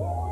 Woo!